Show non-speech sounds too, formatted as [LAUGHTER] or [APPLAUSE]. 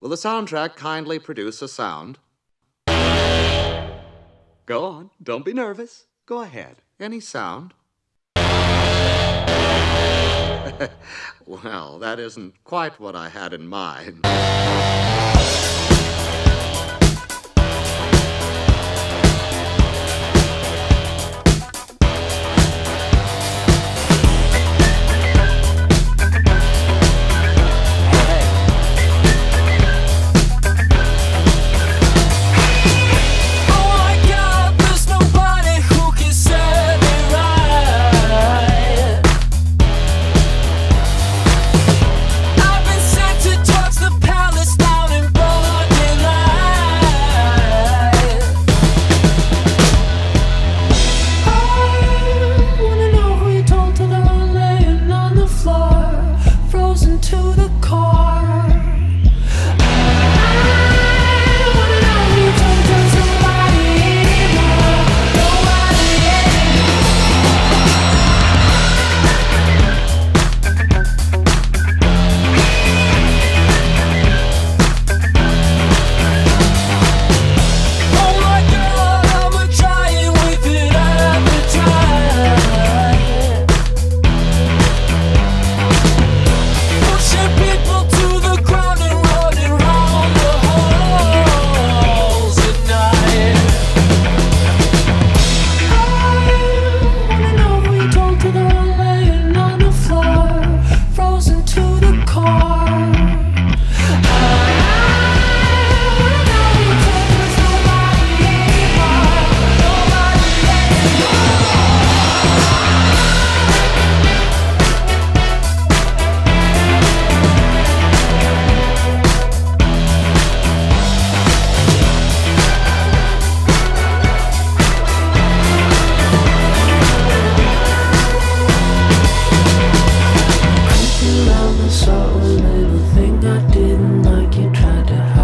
Will the soundtrack kindly produce a sound? Go on. Don't be nervous. Go ahead. Any sound? [LAUGHS] well, that isn't quite what I had in mind. thing I didn't like, you tried to hide.